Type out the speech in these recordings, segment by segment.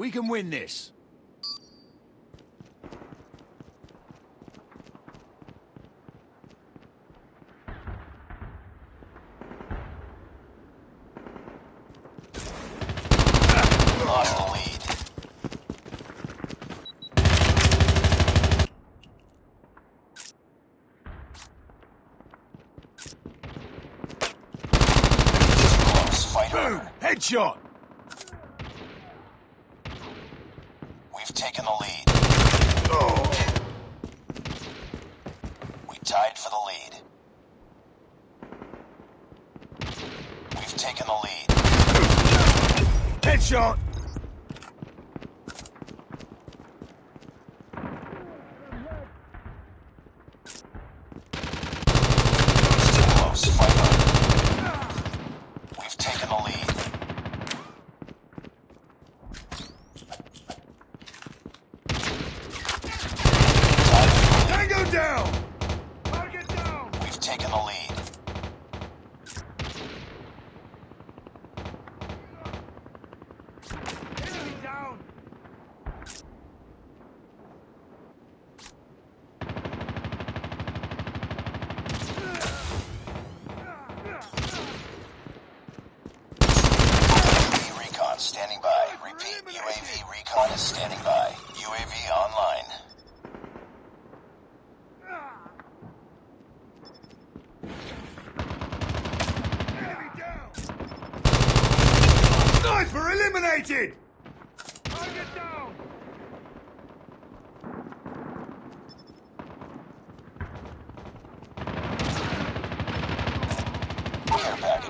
We can win this. Headshot!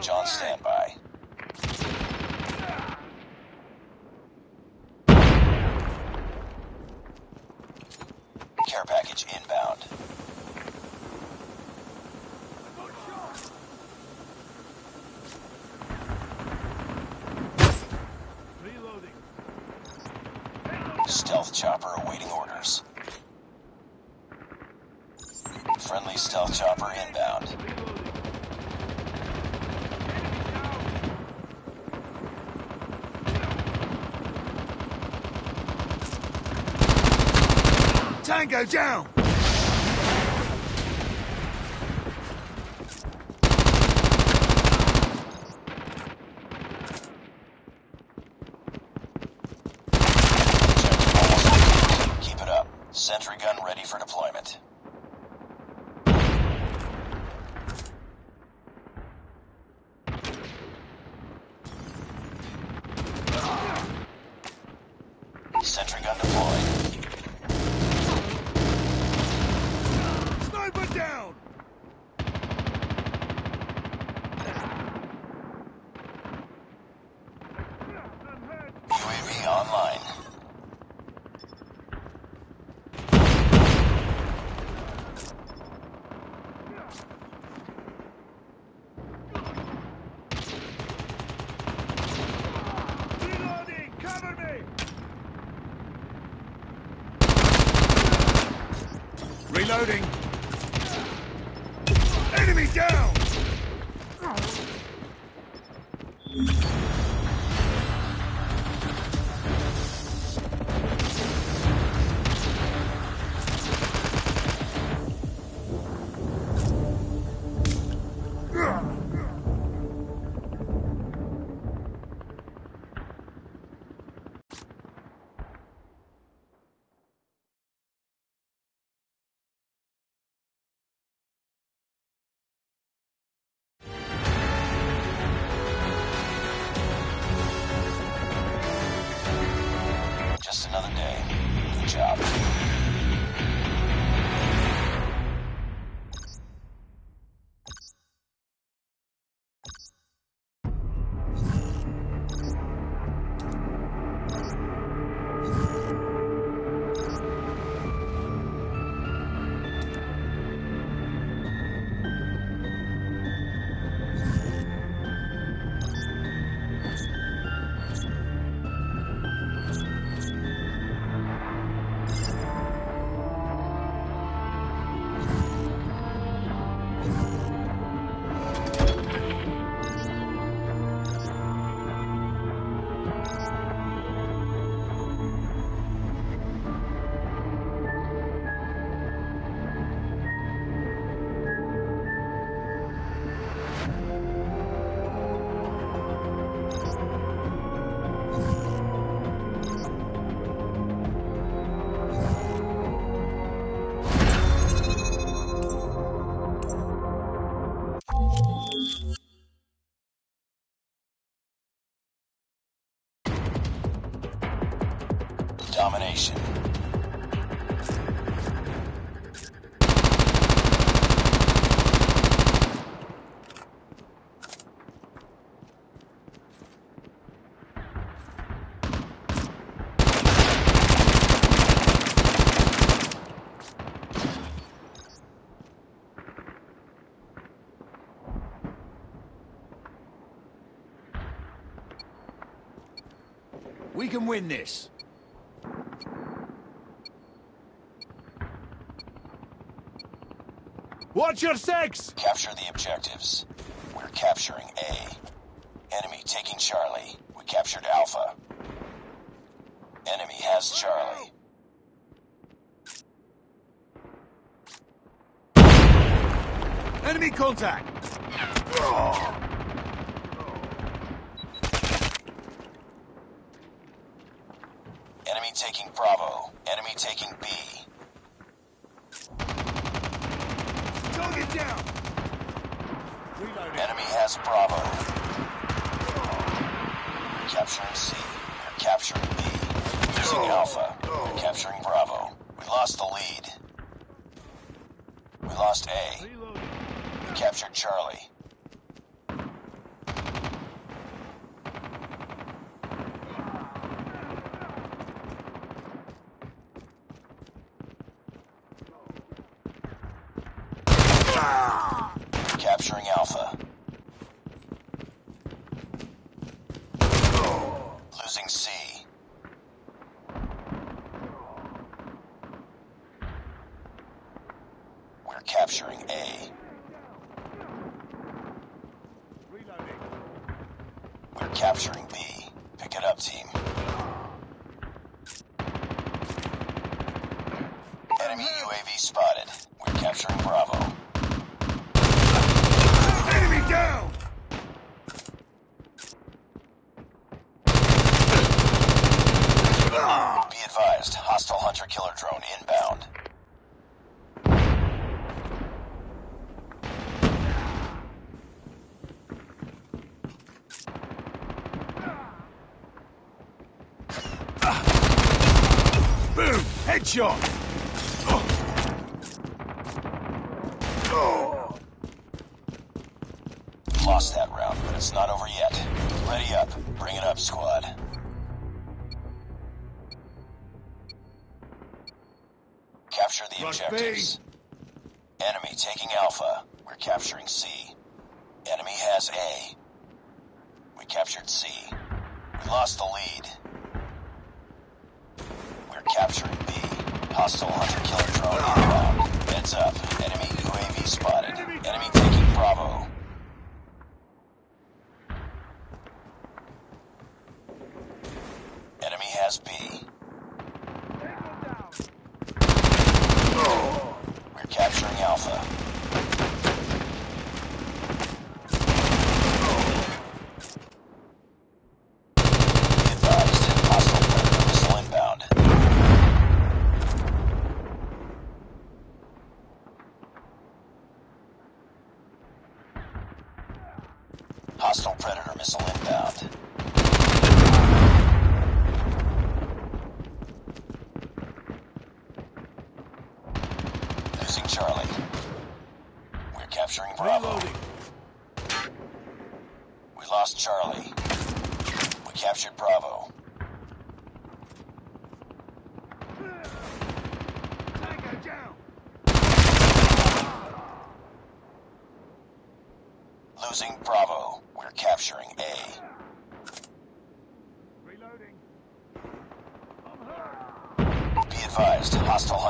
John standby. down! Reloading. Enemy down! Domination. We can win this. Watch your six! Capture the objectives. We're capturing A. Enemy taking Charlie. We captured Alpha. Enemy has Charlie. Enemy contact! Enemy taking Bravo. Enemy taking B. down! Reloading. Enemy has Bravo. We're capturing C. We're capturing B. Losing Alpha. We're capturing Bravo. We lost the lead. We lost A. We captured Charlie. Capturing Alpha. Losing C. We're capturing A. Reloading. We're capturing B. Pick it up, team. Enemy UAV spotted. We're capturing Bravo. Enemy down! Be advised, hostile hunter-killer drone inbound. Boom! Enemy has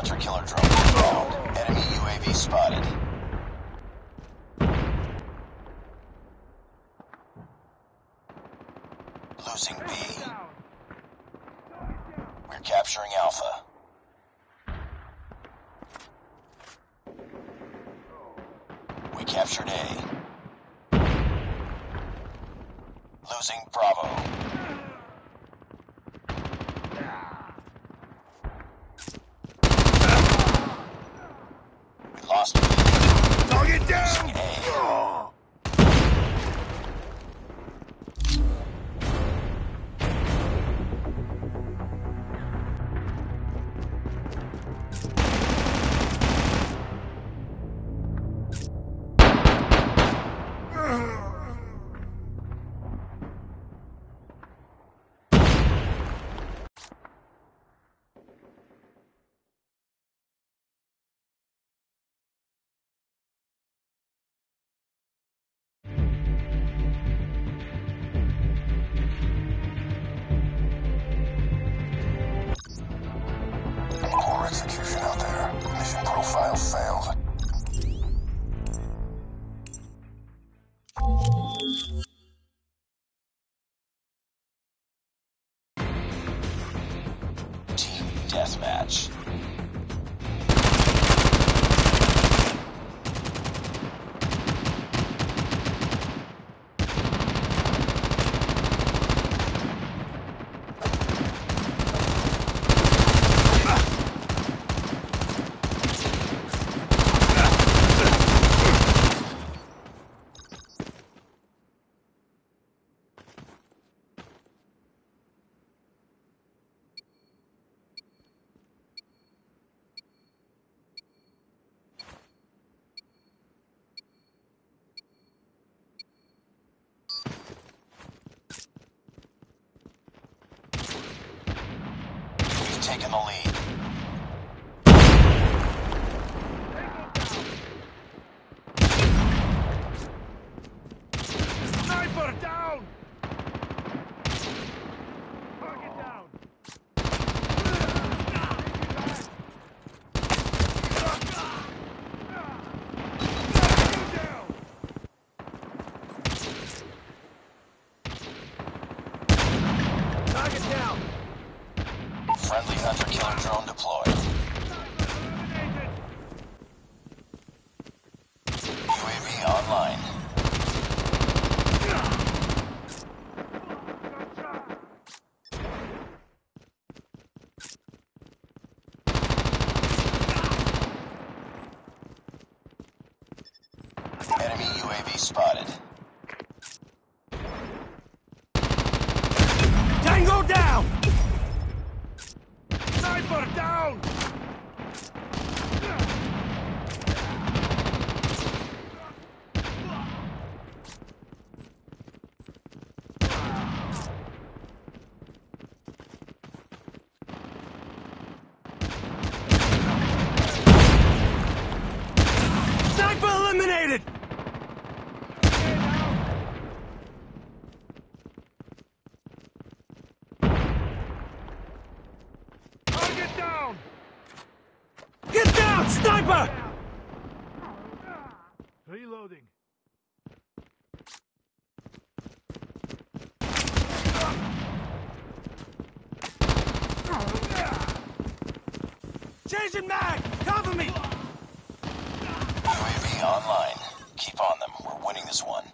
Hunter killer drone inbound. Enemy UAV spotted. in the lead. Changing mag! Cover me! UAV online. Keep on them. We're winning this one.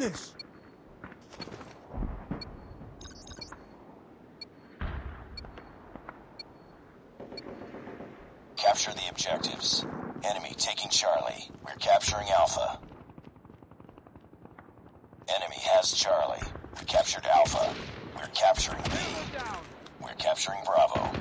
this! Capture the objectives. Enemy taking Charlie. We're capturing Alpha. Enemy has Charlie. We captured Alpha. We're capturing B. We're capturing Bravo.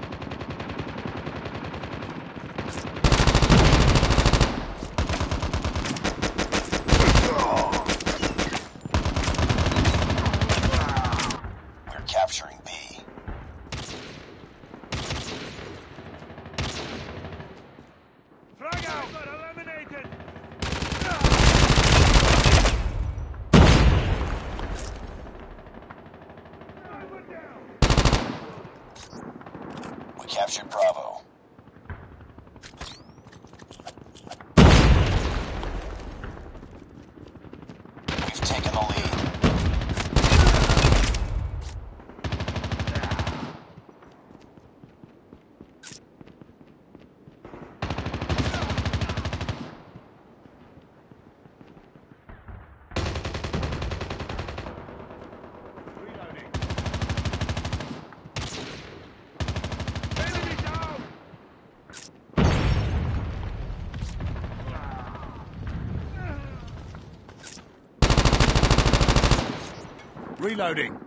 Reloading.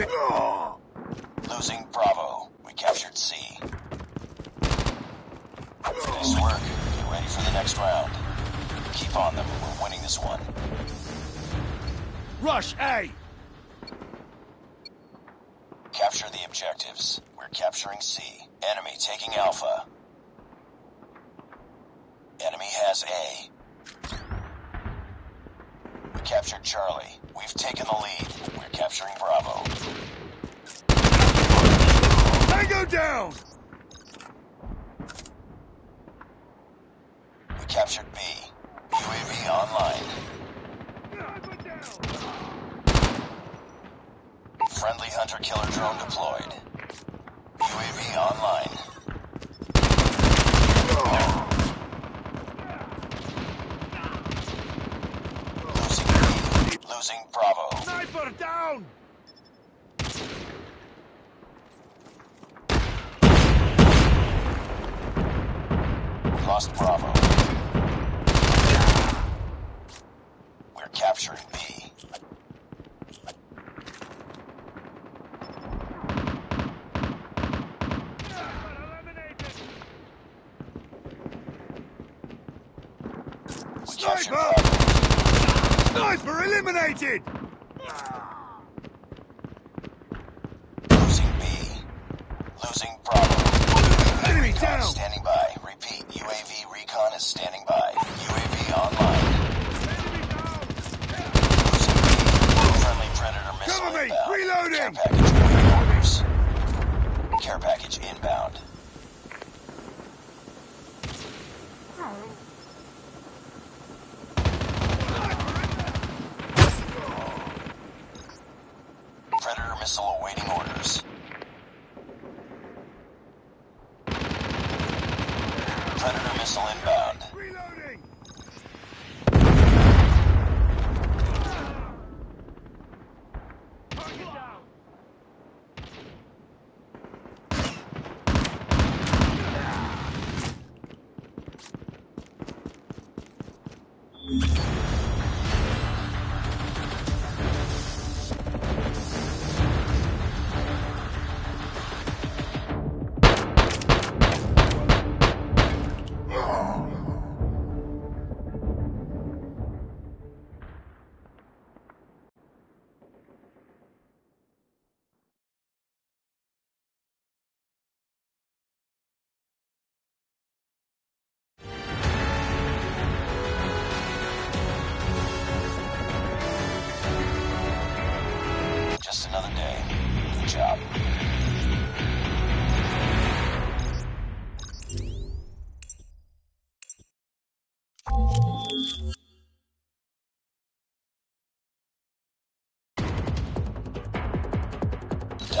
oh. captured B. UAV online. Friendly hunter-killer drone deployed. UAV online. Losing B. Losing Bravo. Sniper down! Lost Bravo. eliminated!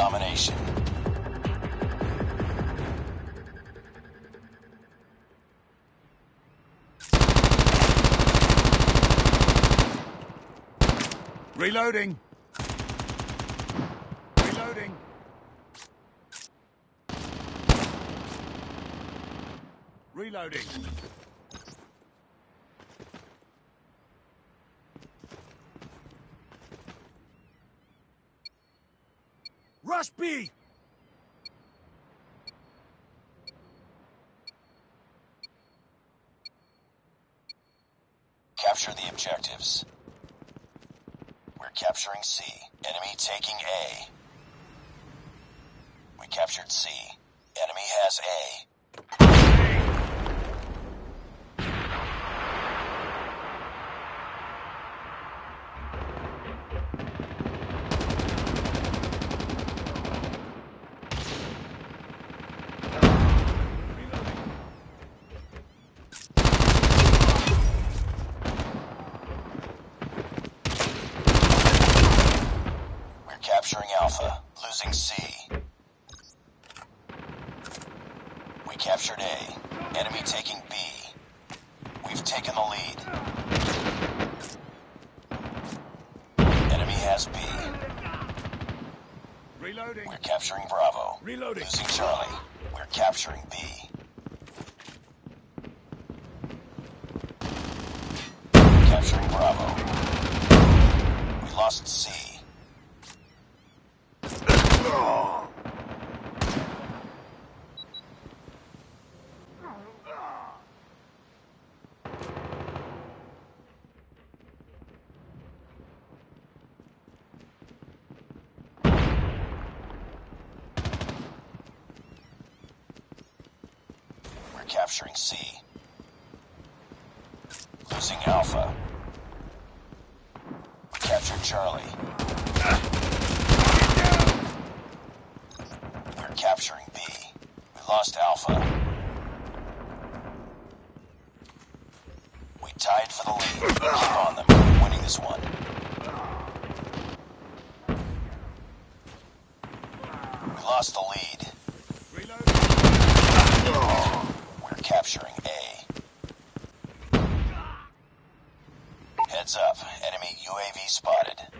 Domination. Reloading. Reloading. Reloading. Rush B! Capture the objectives. We're capturing C. Enemy taking A. We captured C. Enemy has A. We're capturing Alpha, losing C. We captured A. Enemy taking B. We've taken the lead. Enemy has B. Reloading. We're capturing Bravo. Reloading. Losing Charlie. We're capturing B. Capturing Bravo. We lost C. We're C. Losing Alpha. Captured Charlie. We're capturing B. We lost Alpha. We tied for the lead. Keep on them. We're winning this one. We lost the lead. Reloading. We're capturing A. Heads up. Enemy UAV spotted.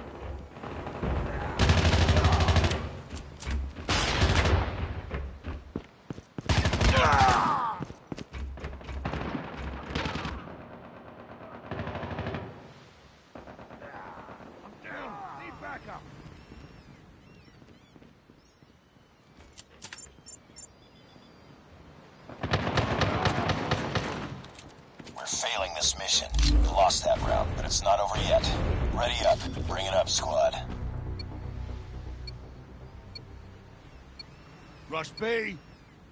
Rush B.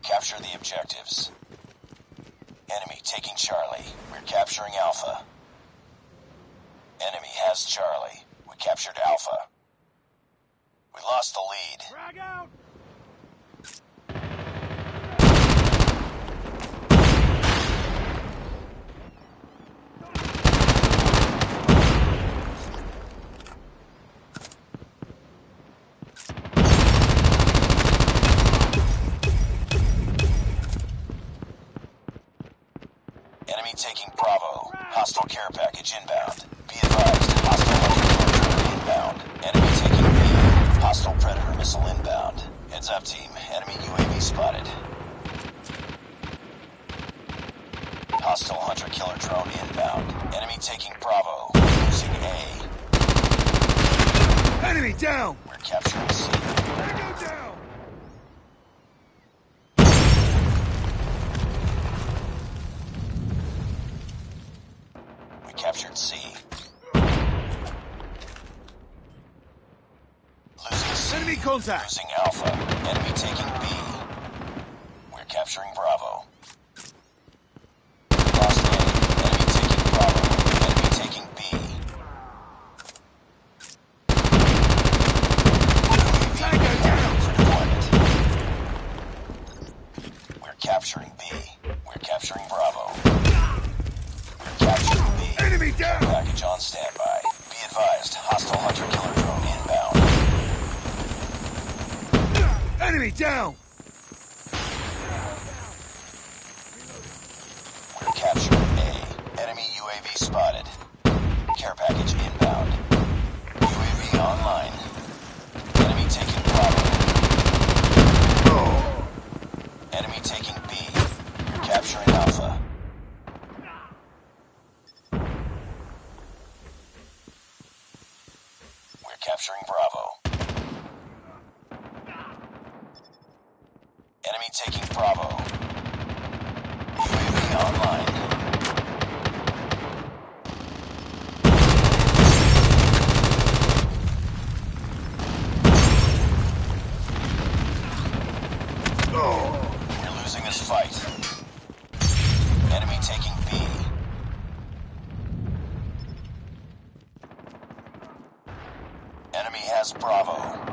Capture the objectives. Enemy taking Charlie. We're capturing Alpha. Enemy has Charlie. We captured Alpha. We lost the lead. Frag out. Enemy taking Bravo. Hostile care package inbound. Be advised, hostile hunter inbound. Enemy taking B. Hostile predator missile inbound. Heads up, team. Enemy UAV spotted. Hostile hunter killer drone inbound. Enemy taking Bravo. Losing A. Enemy down. We're capturing C. Tango down. We captured C. Losing C. Enemy contact. Losing Alpha. Enemy taking B. We're capturing Bravo. Enemy has Bravo.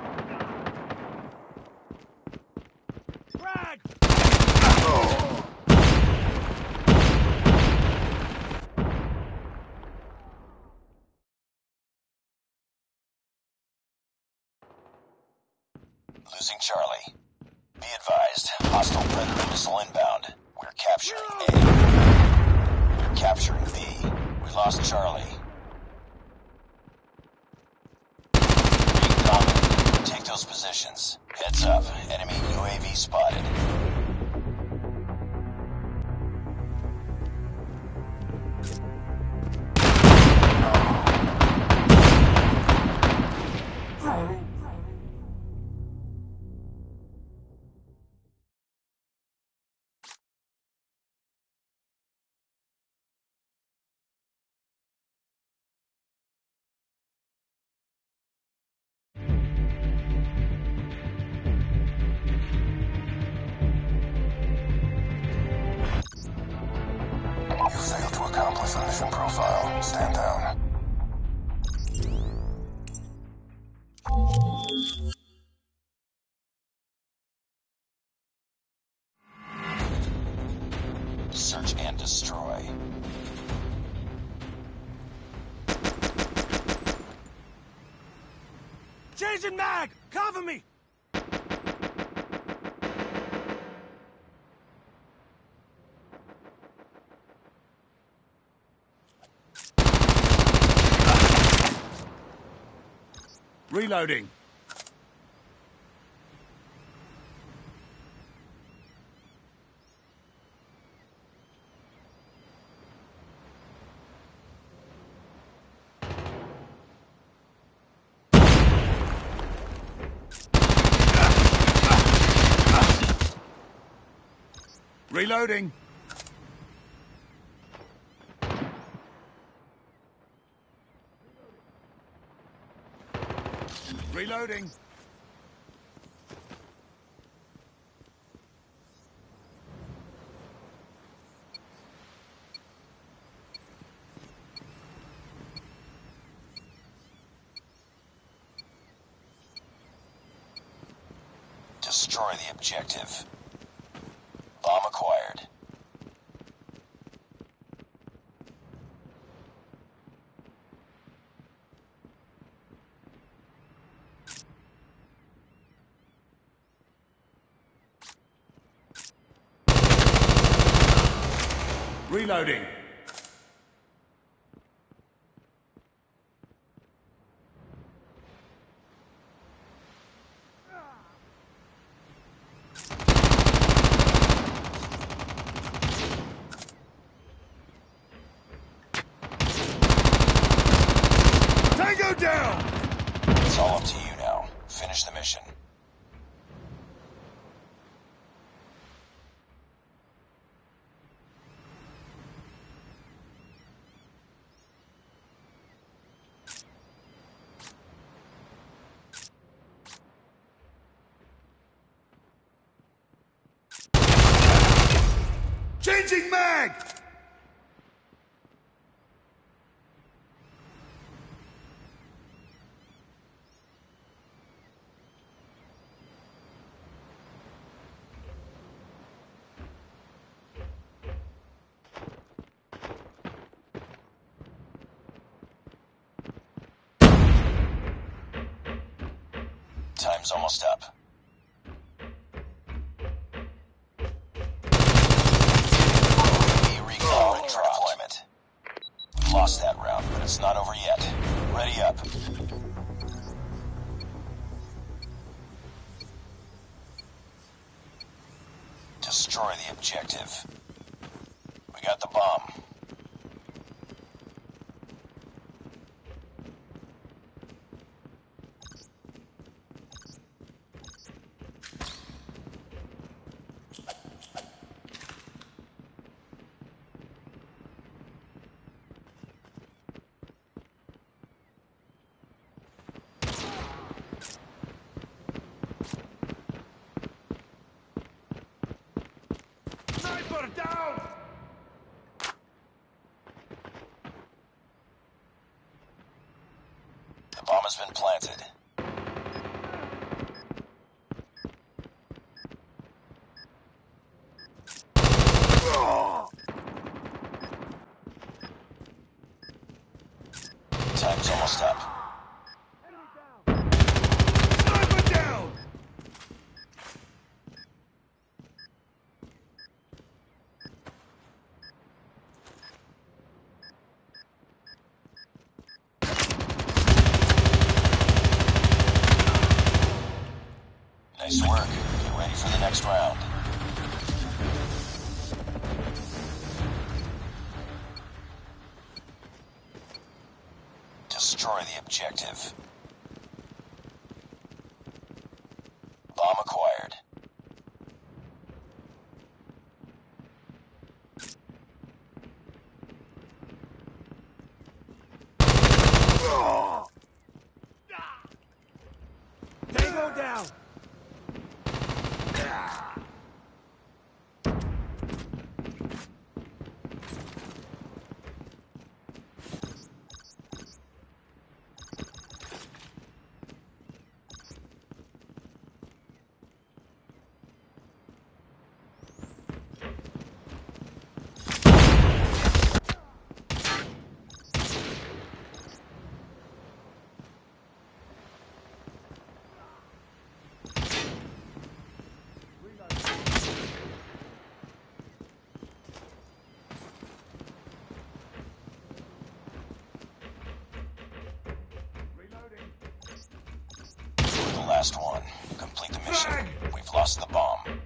Changing mag! Cover me! Reloading. Reloading. Reloading. Destroy the objective. Changing mag! objective. We got the bomb. active. last one. Complete the mission. We've lost the bomb.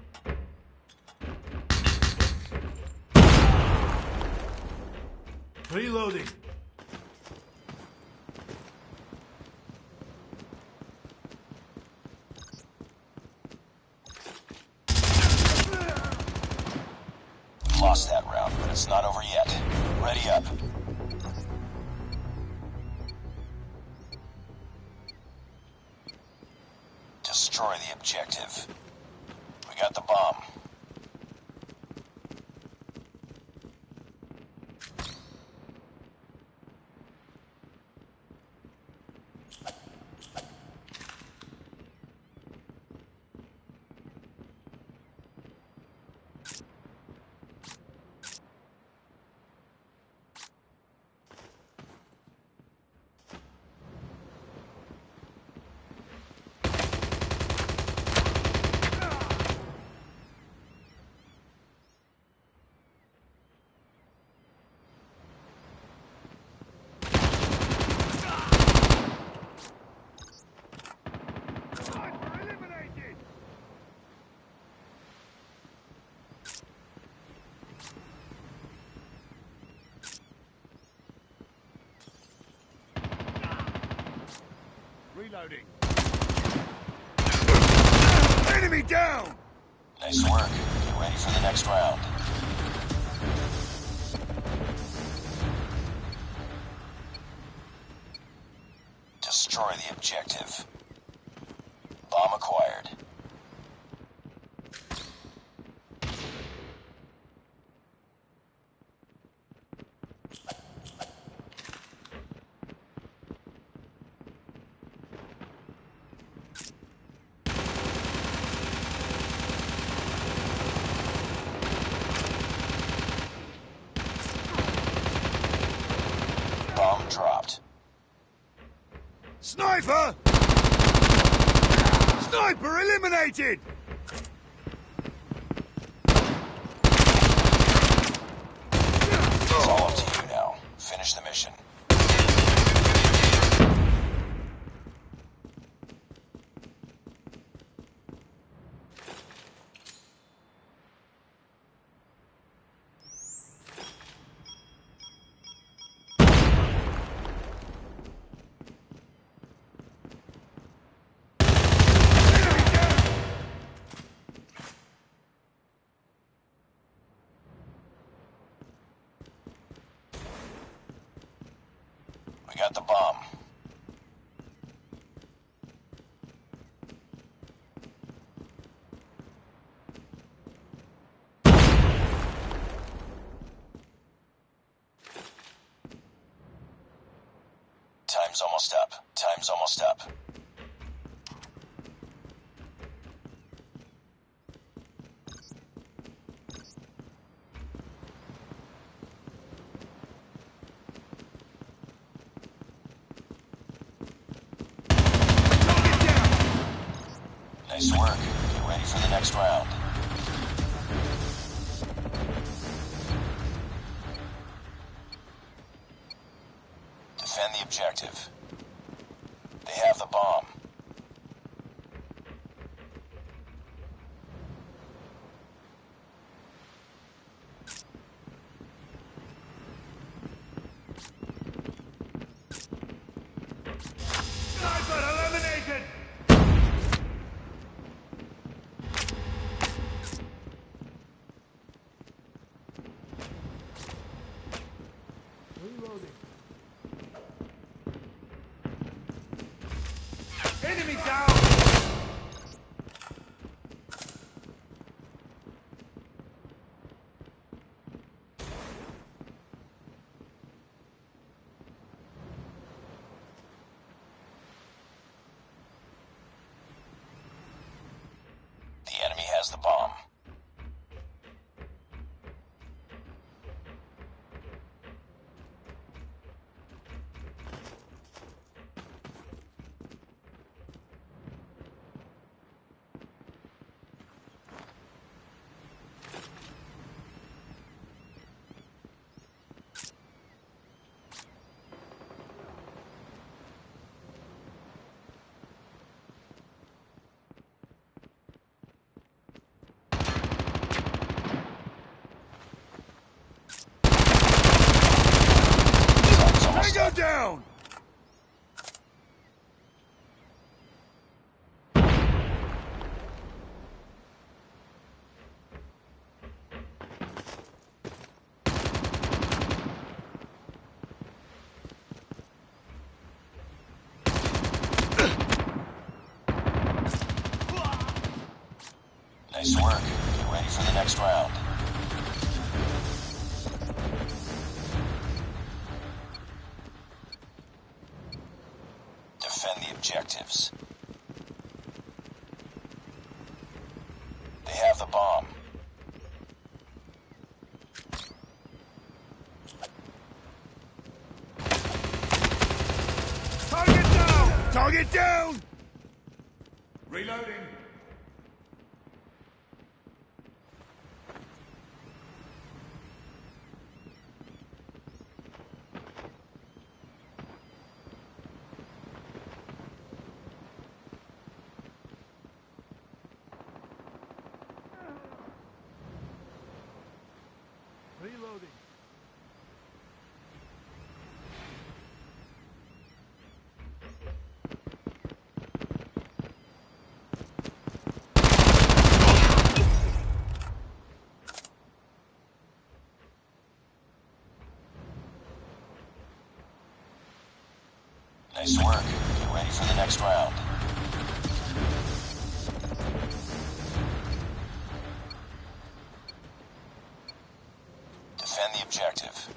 Reloading. Destroy the objective. Bomb acquired. almost up. Nice work. Get ready for the next round. Defend the objective. objectives. for the next round. Defend the objective.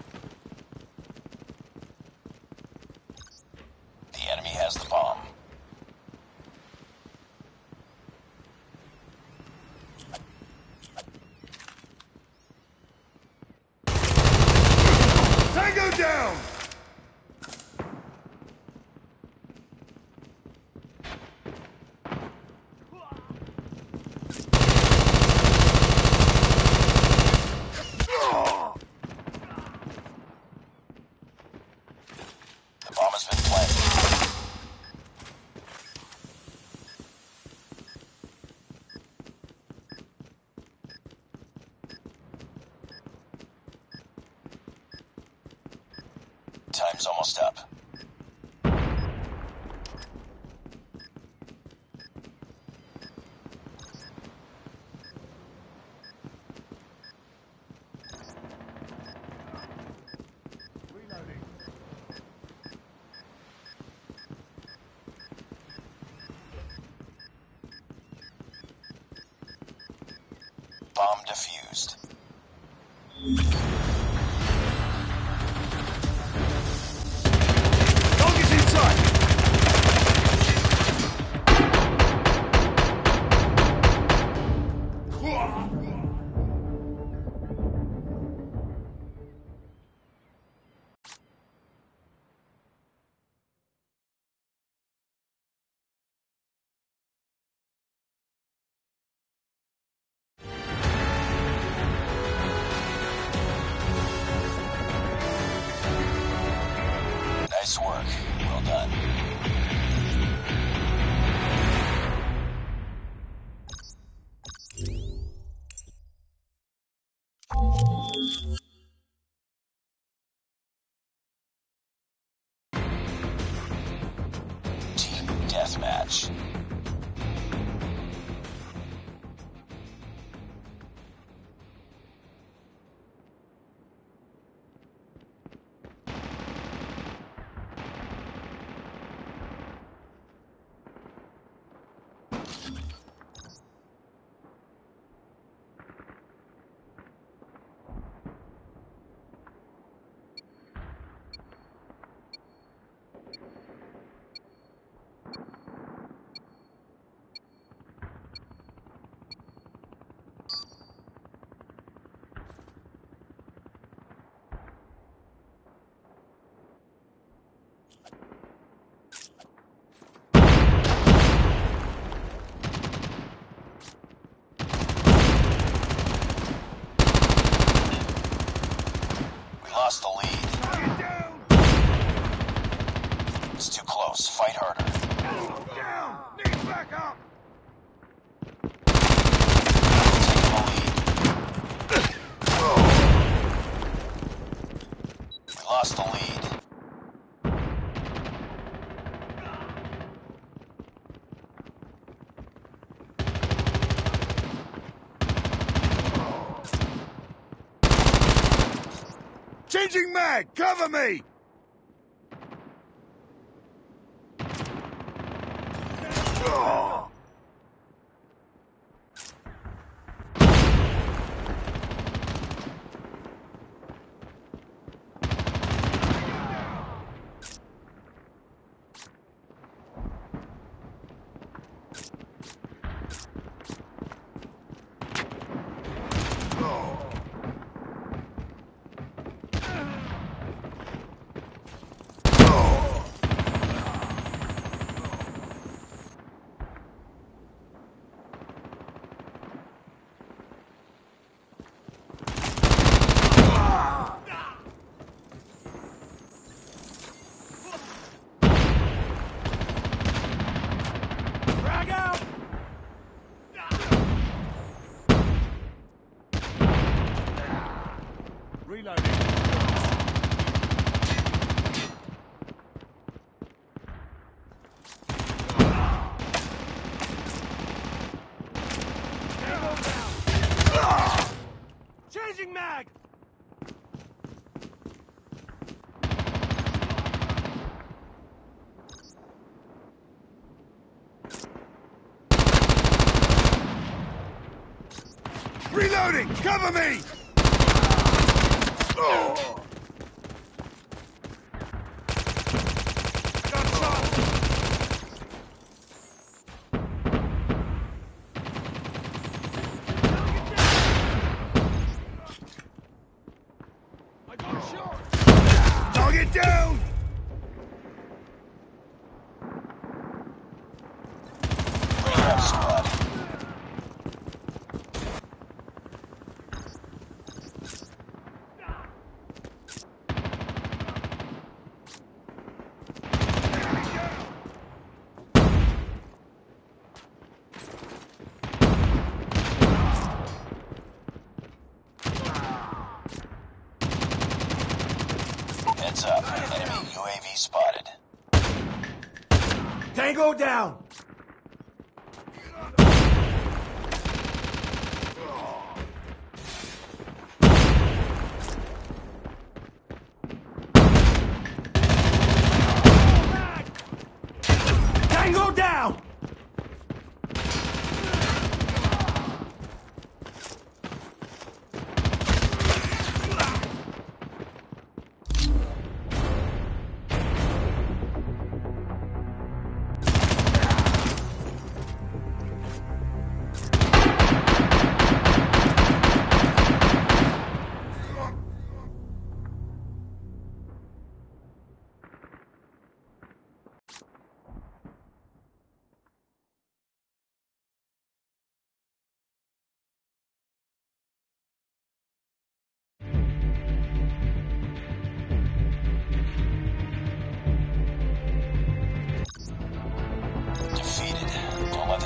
fight harder. Down! Knees back up! Lost the lead. Changing mag! Cover me! Cover me! down.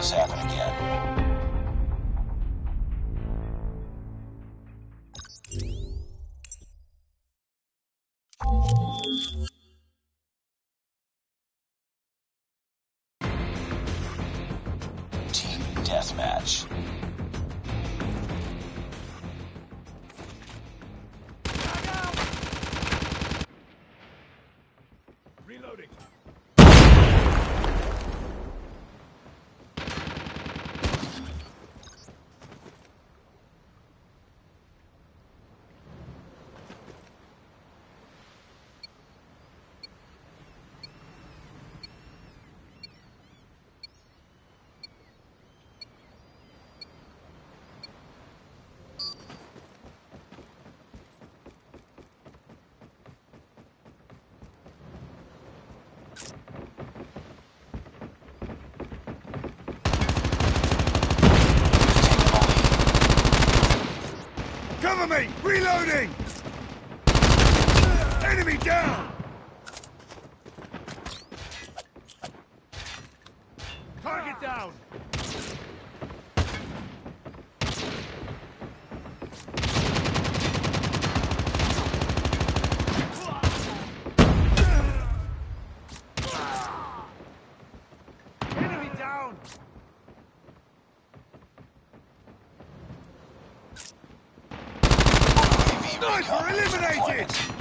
this happen again. Reloading! Hostiles eliminated!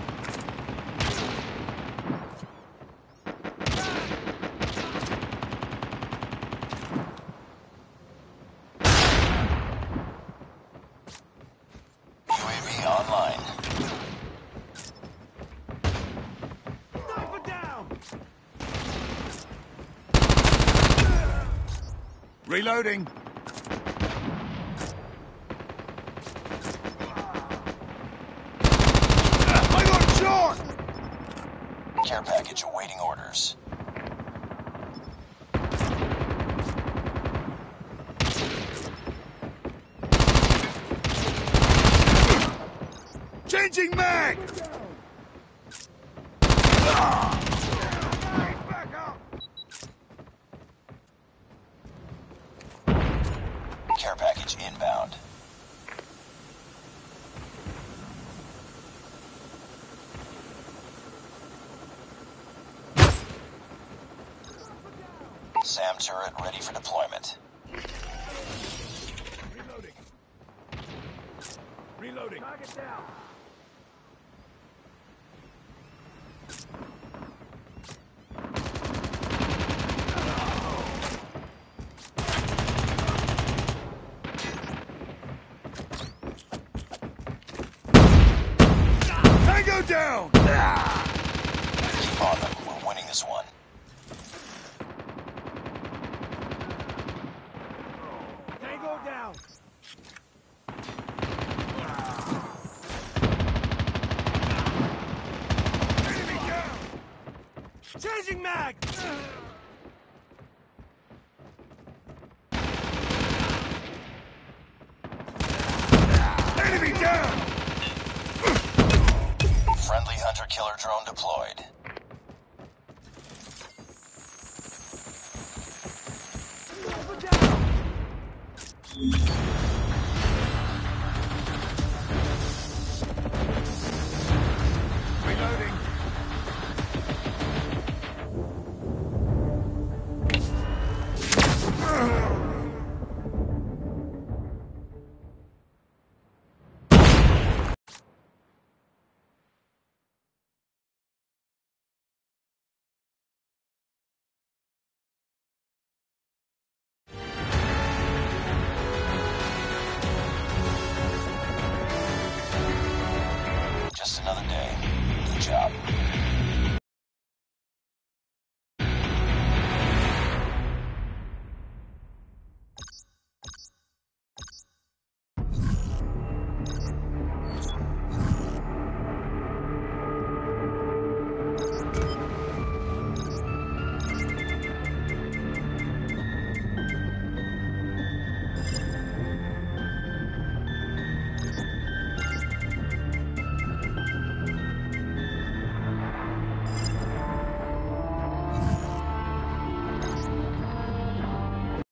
Reloading. SAM turret ready for deployment. Changing mag!